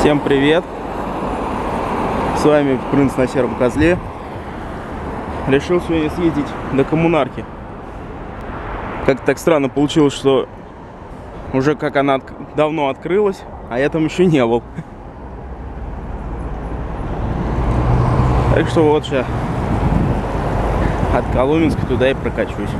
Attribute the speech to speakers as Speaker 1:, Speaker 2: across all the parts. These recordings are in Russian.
Speaker 1: Всем привет! С вами Принц на сером козле. Решил сегодня съездить до коммунарки. Как так странно получилось, что уже как она от- давно открылась, а я там еще не был. Так что вот сейчас от Коломенска туда и прокачусь.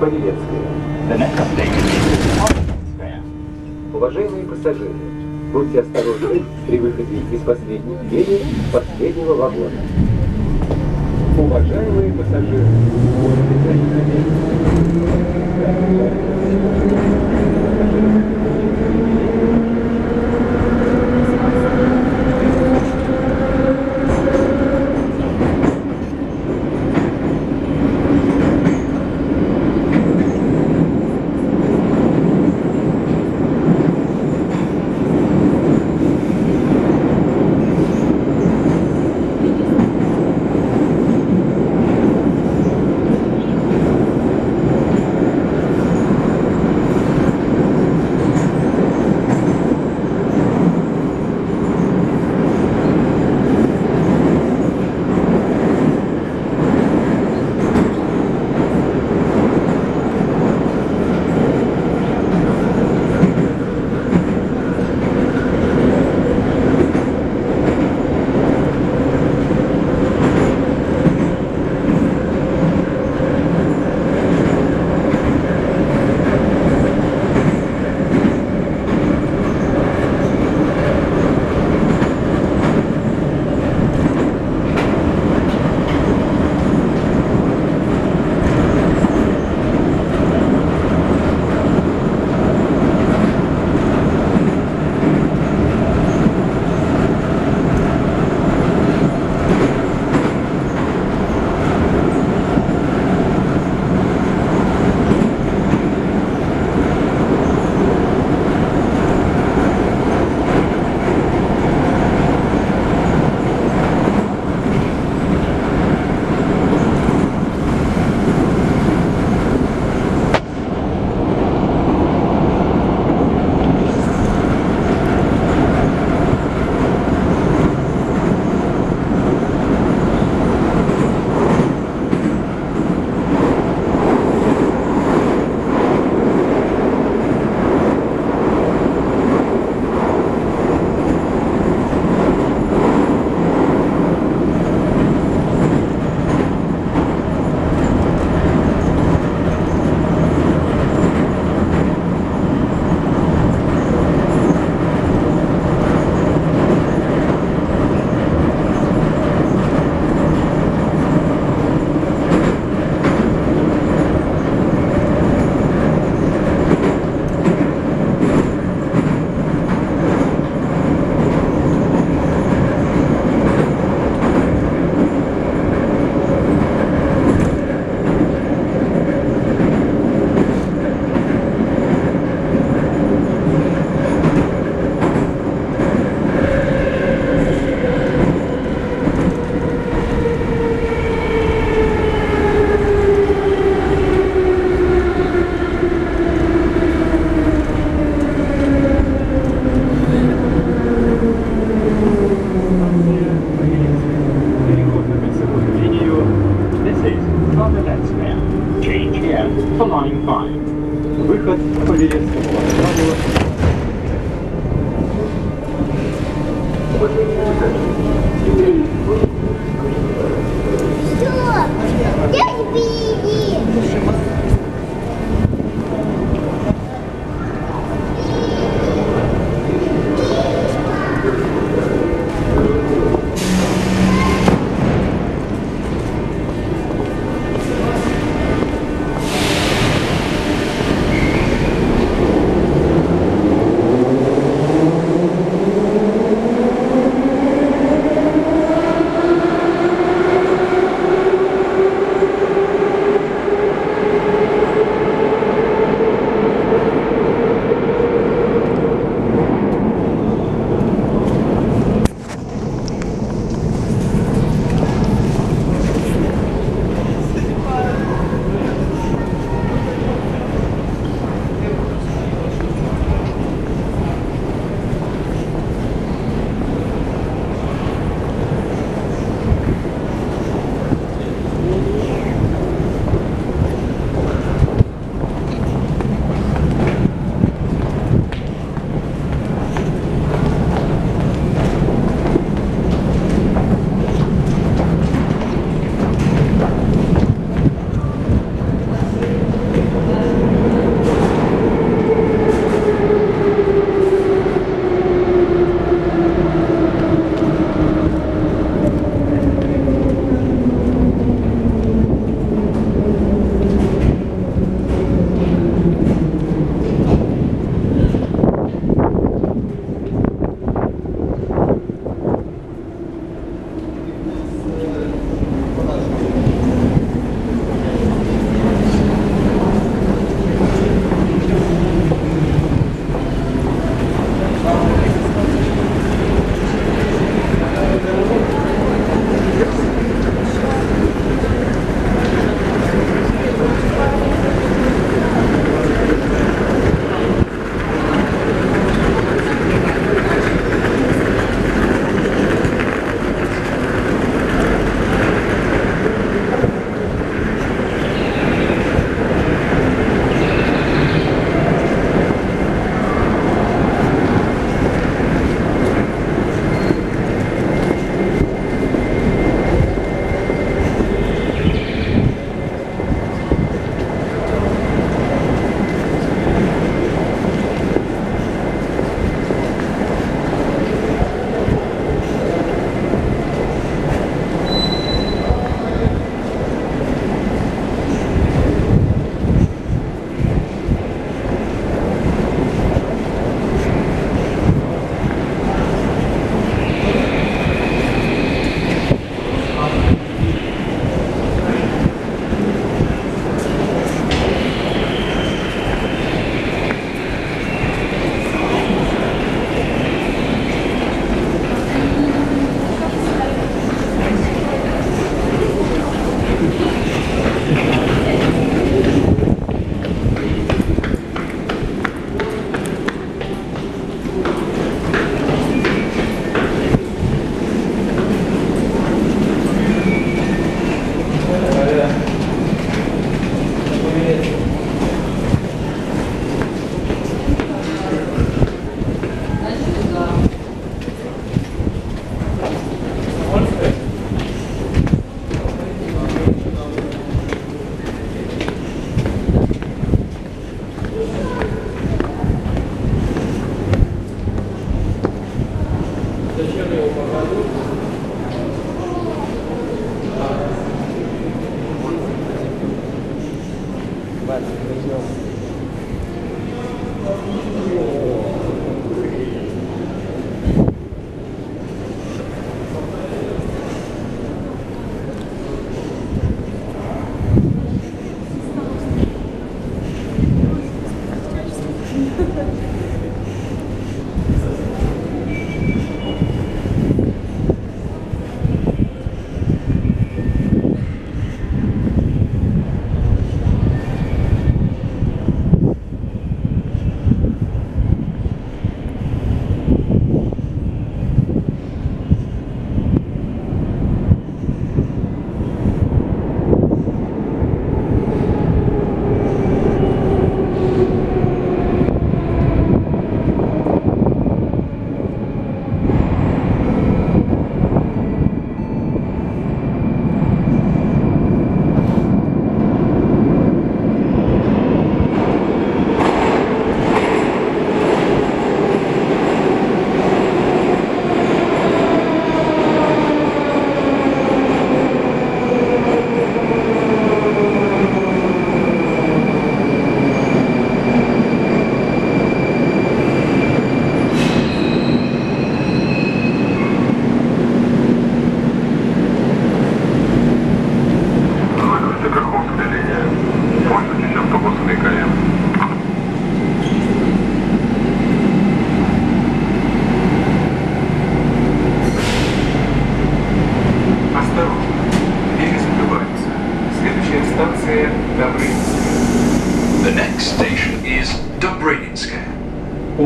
Speaker 2: Павелецкая. Уважаемые пассажиры, будьте осторожны при выходе из последней двери последнего вагона. Уважаемые пассажиры,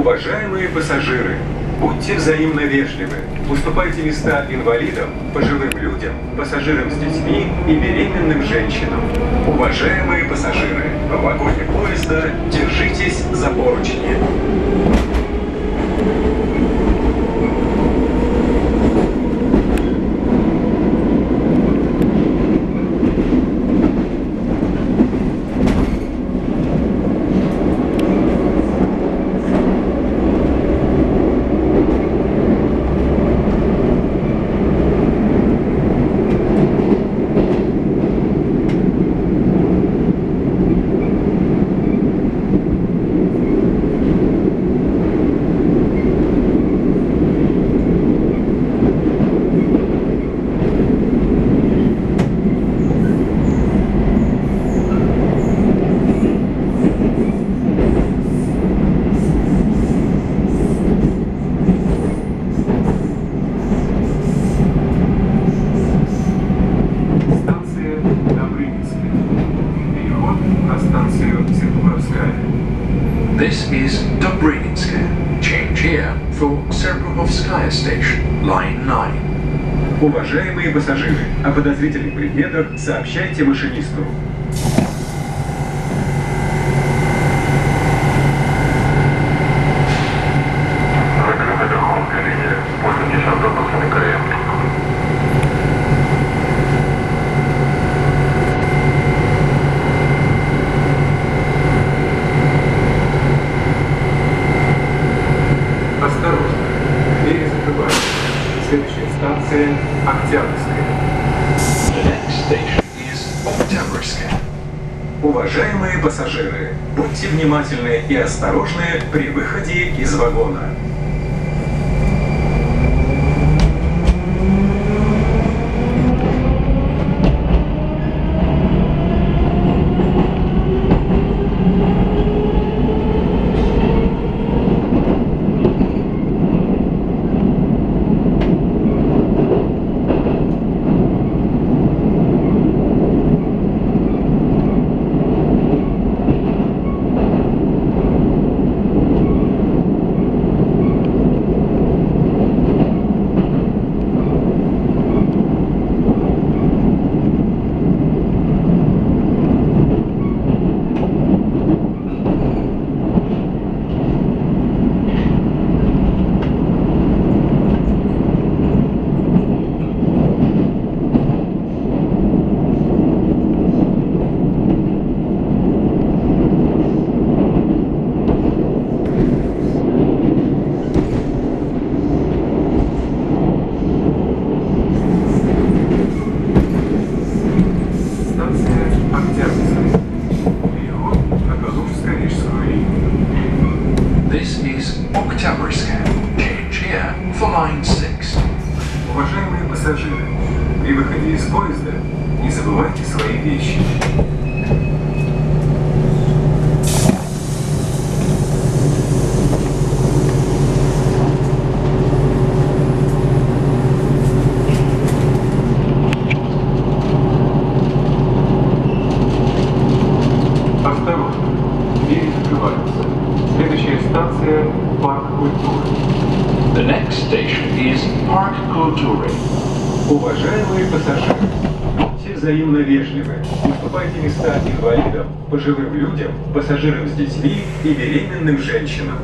Speaker 3: Уважаемые пассажиры, будьте взаимно вежливы, уступайте места инвалидам, пожилым людям, пассажирам с детьми и беременным женщинам. Уважаемые пассажиры, в вагоне поезда держитесь за поручни. подозрительных предметах сообщайте машинисту. внимательны и осторожные при выходе из вагона. пассажирам с детьми и беременным женщинам.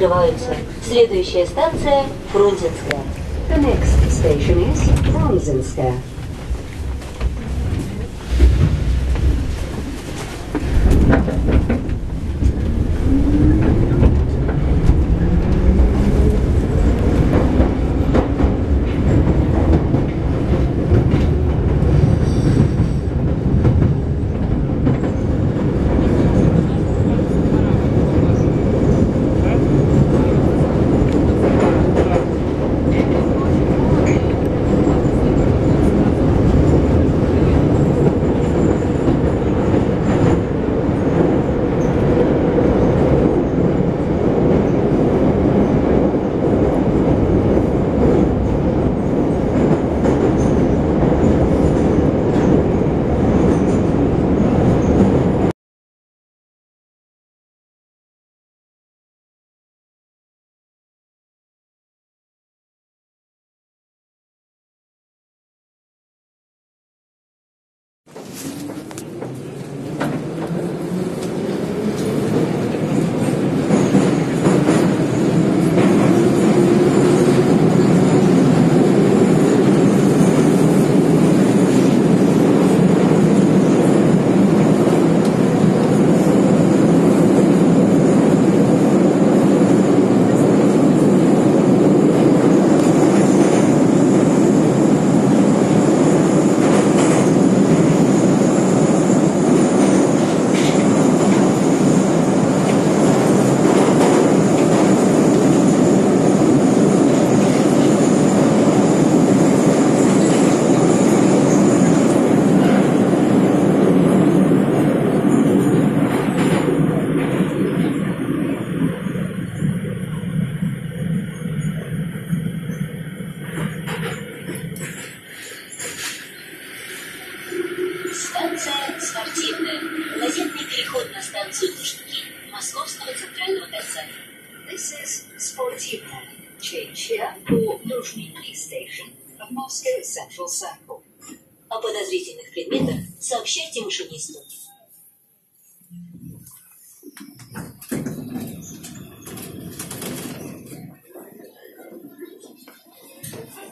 Speaker 4: Двери закрываются. Следующая станция Фрунзенская.
Speaker 5: The next station is Bronzinskaya.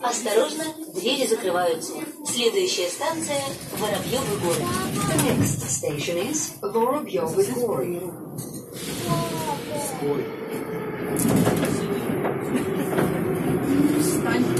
Speaker 4: Осторожно, двери закрываются. Следующая станция Воробьевый город.
Speaker 5: The next station is Vorobyovy Gory.
Speaker 4: Станция Воробьевый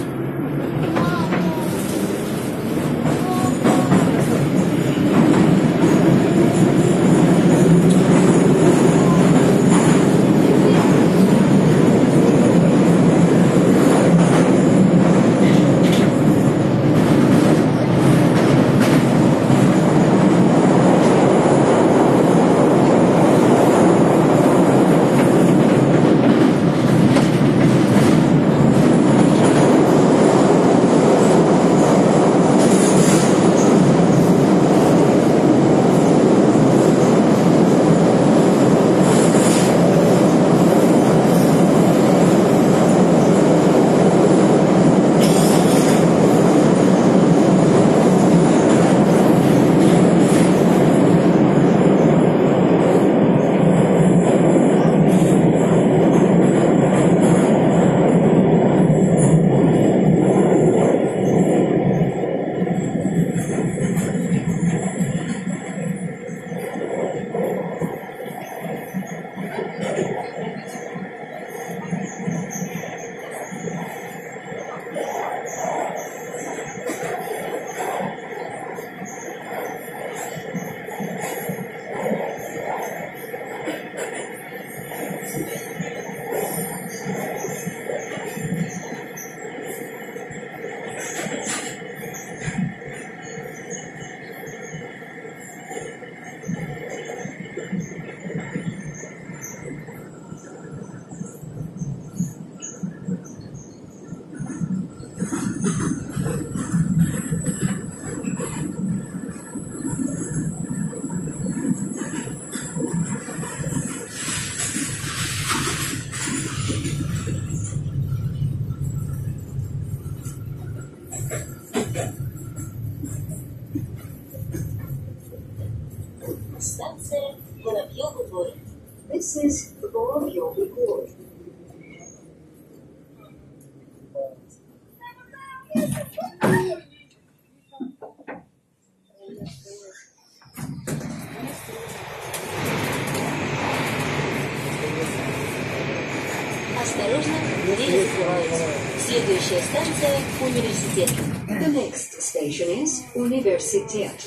Speaker 5: Universitet.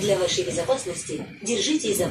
Speaker 4: Для вашей безопасности держитесь за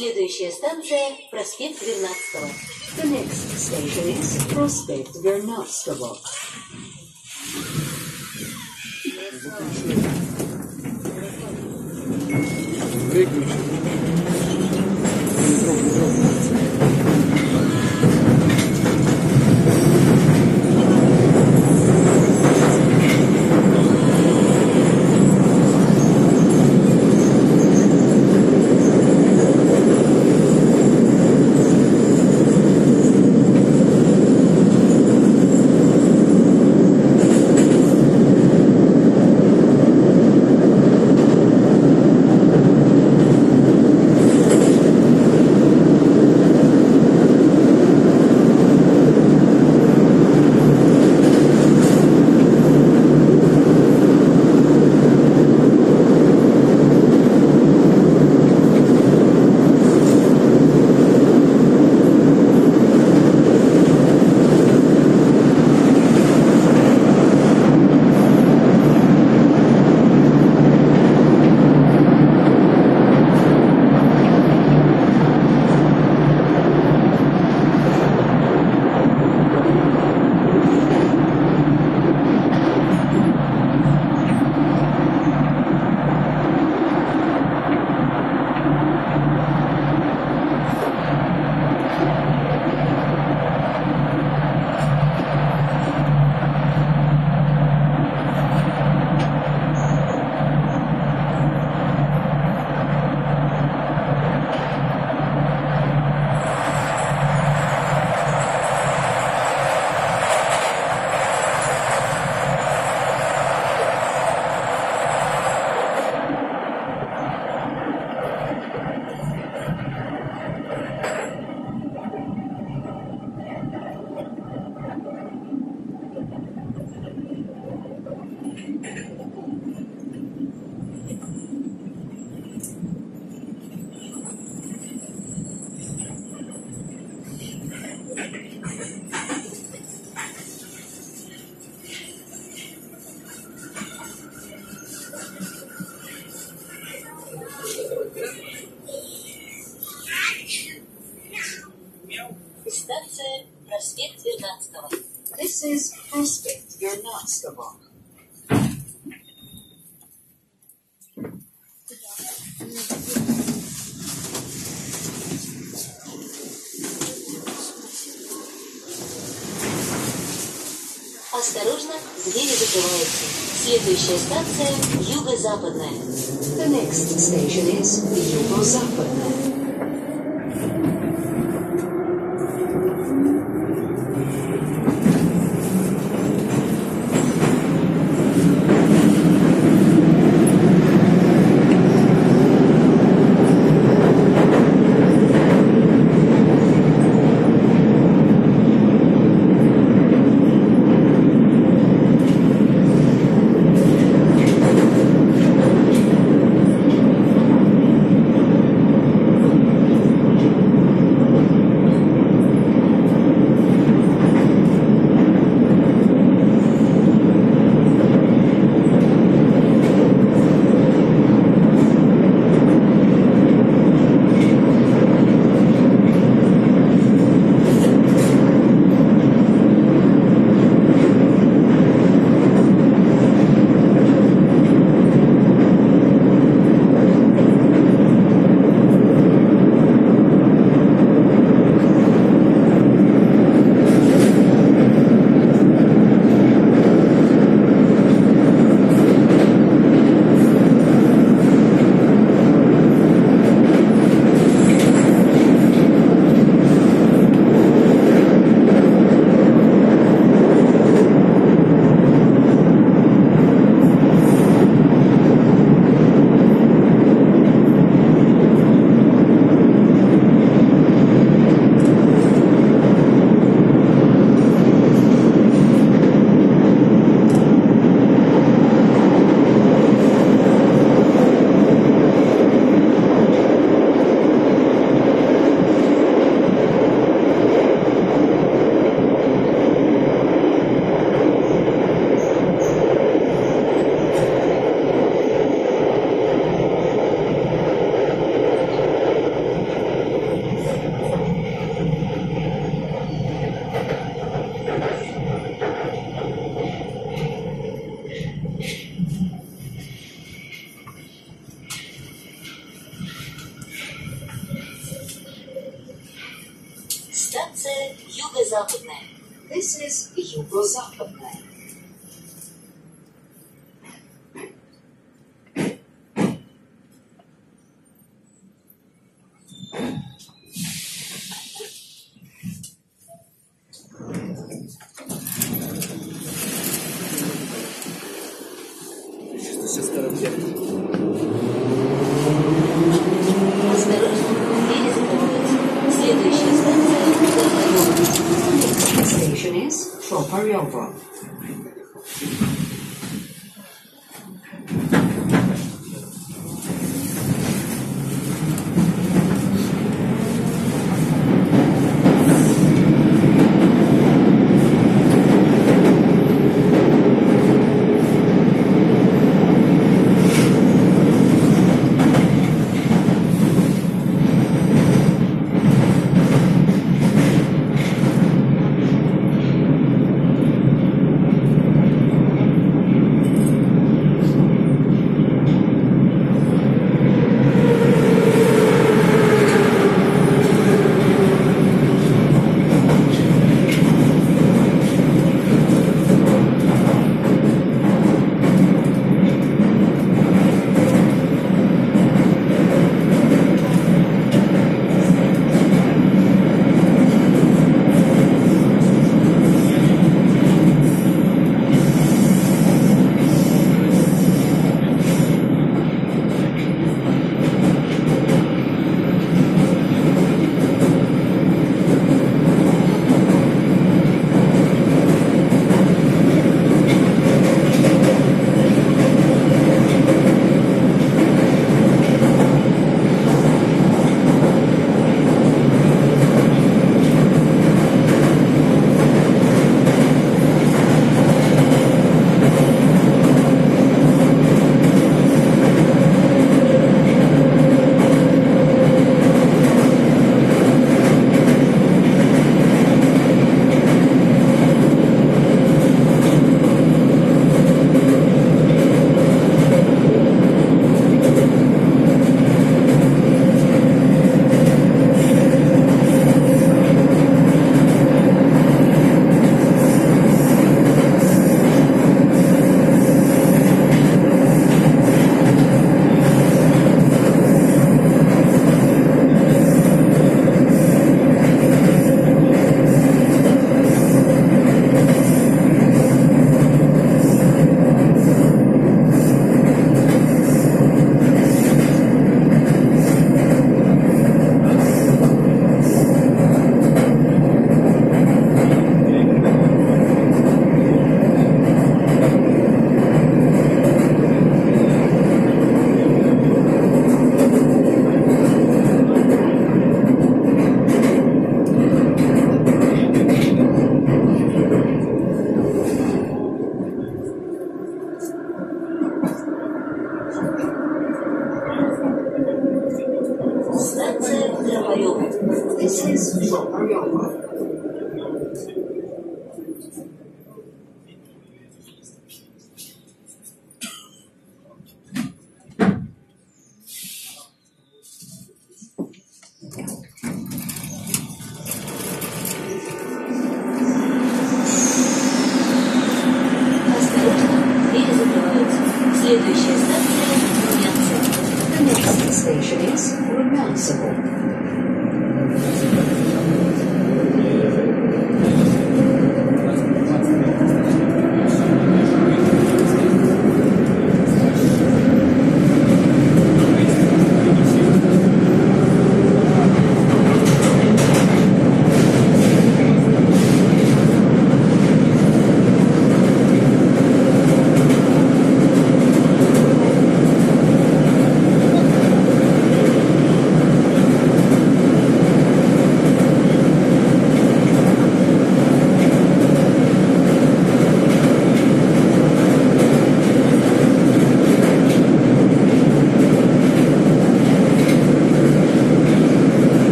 Speaker 4: Следующая станция – проспект Вернадского.
Speaker 5: The next station is Prospect
Speaker 4: Вернадского. Выключи. Выключи. Следующая станция юго-западная.
Speaker 5: The next station is
Speaker 4: Станция юго-западная.
Speaker 5: This is Юго-Западная.
Speaker 4: Осторожно,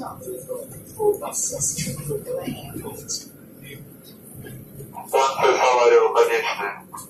Speaker 5: One Thessalonians 11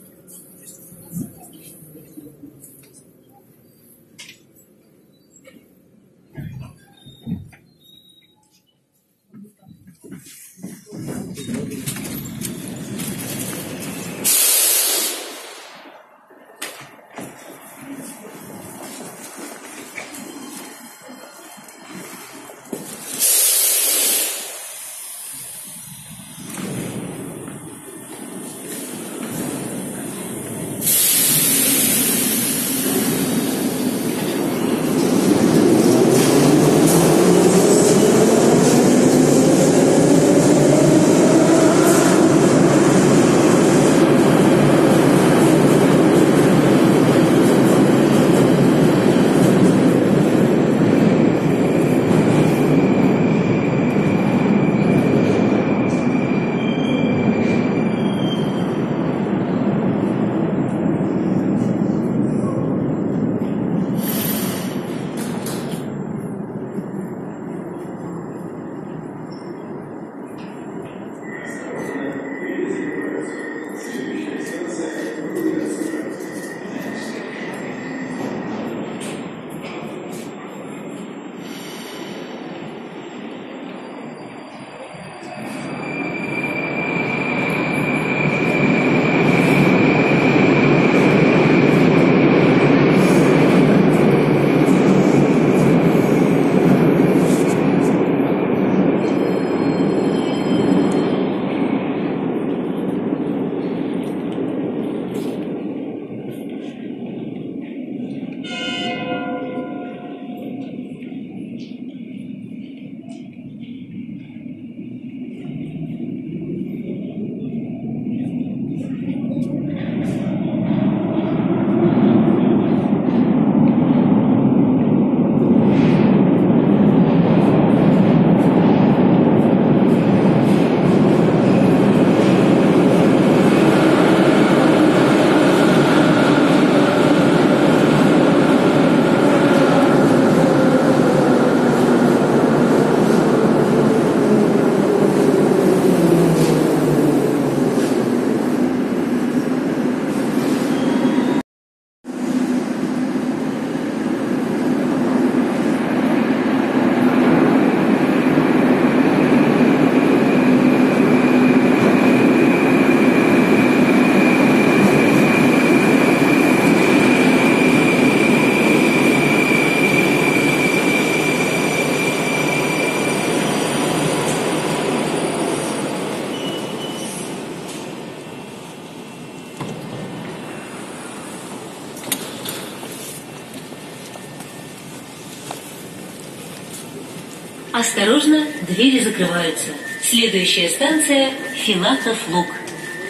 Speaker 4: Осторожно, двери закрываются. Следующая станция Филатов Луг.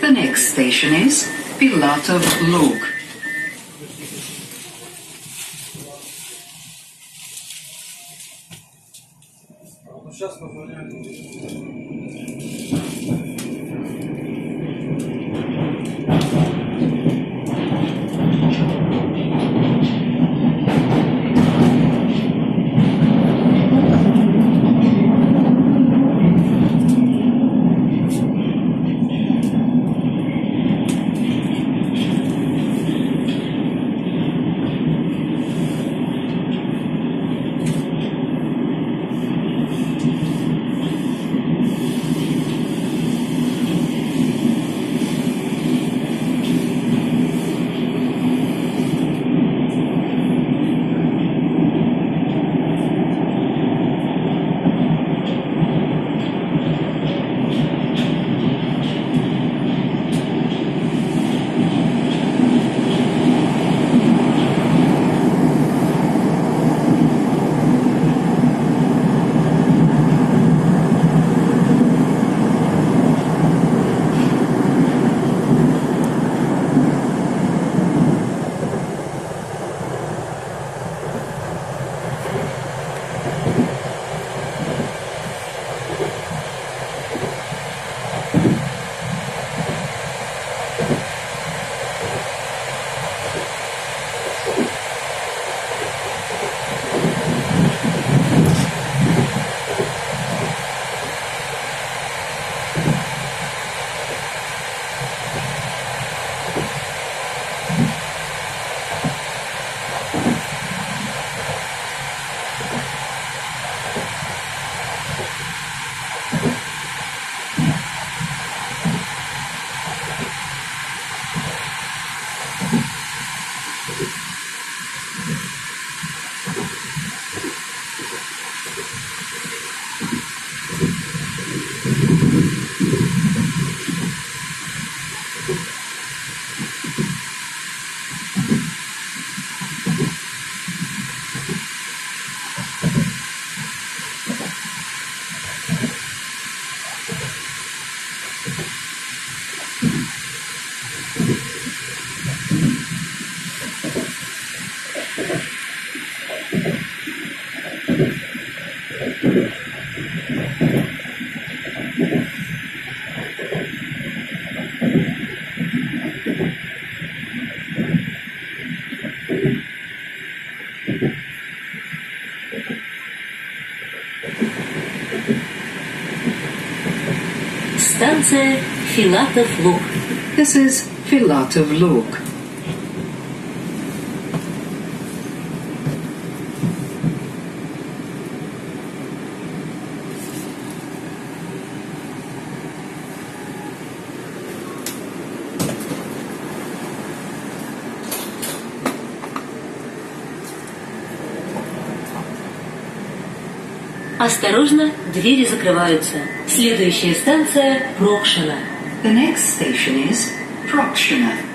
Speaker 5: The next station is Pilatov Lug.
Speaker 4: Станция Филатов Луг.
Speaker 5: This is Filatov Lug.
Speaker 4: Осторожно, двери закрываются. Следующая станция Прокшина.
Speaker 5: The next station is Prokshina.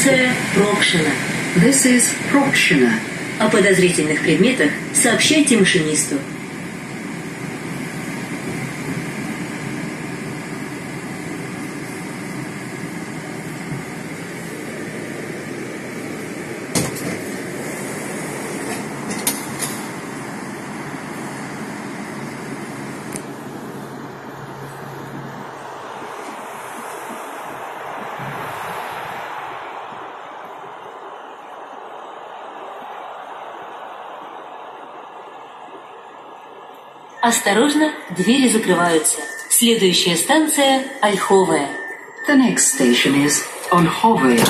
Speaker 4: Станция Прокшина.
Speaker 5: This is Prokshina.
Speaker 4: О подозрительных предметах сообщайте машинисту. Осторожно, двери закрываются. Следующая станция Ольховая.
Speaker 5: The next station is Olhovaya.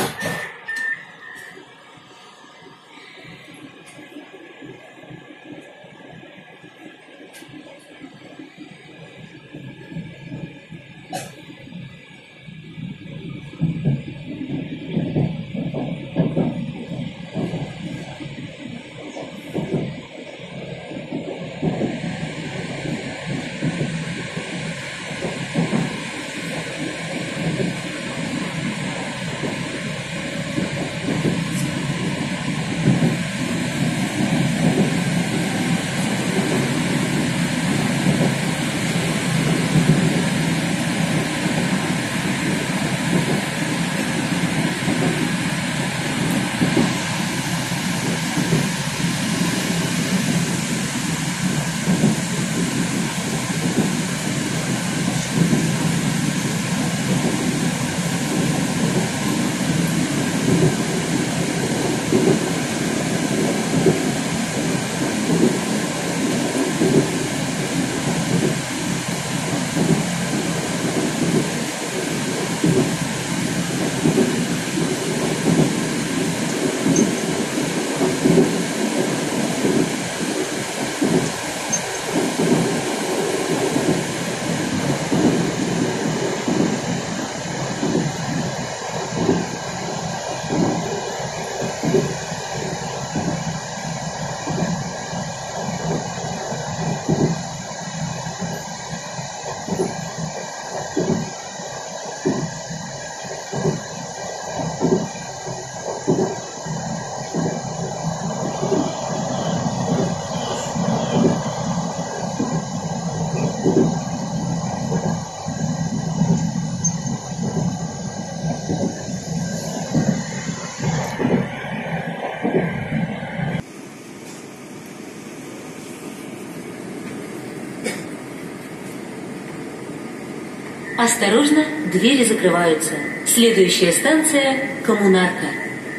Speaker 4: Осторожно, двери закрываются. Следующая станция Коммунарка.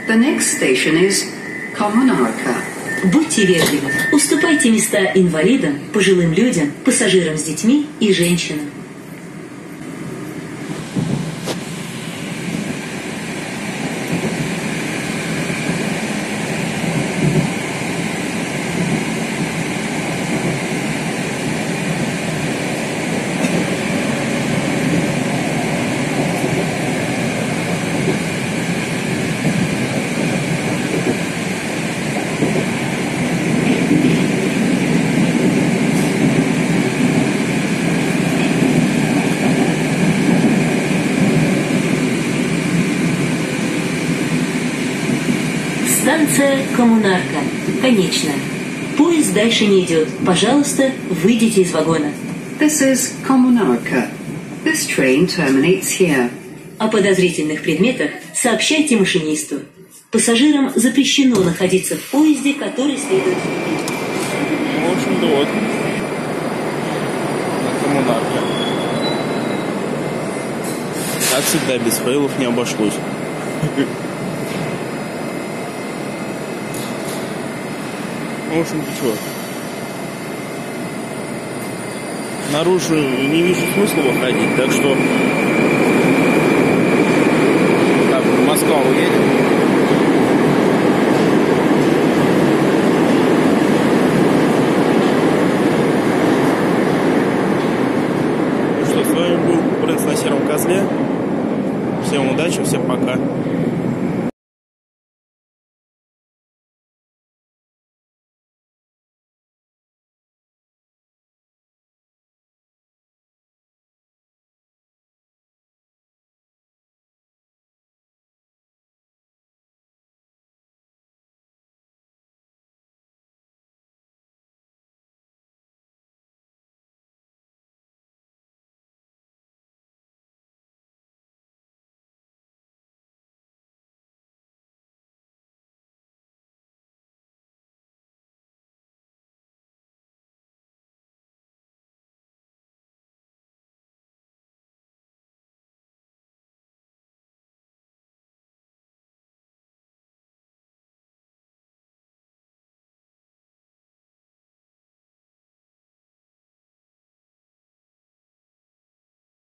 Speaker 5: The next station is Kommunarka.
Speaker 4: Будьте вежливы. Уступайте места инвалидам, пожилым людям, пассажирам с детьми и женщинам. Станция Коммунарка. Конечная. Поезд дальше не идет. Пожалуйста, выйдите из вагона.
Speaker 5: This is Kommunarka. This train terminates here.
Speaker 4: О подозрительных предметах сообщайте машинисту. Пассажирам запрещено находиться в поезде, который следует
Speaker 1: в общем-то, вот. На коммунарке. Как всегда, без фейлов не обошлось. в общем-то, что? Наружу не вижу смысла выходить, так что... Так, Москва уедем.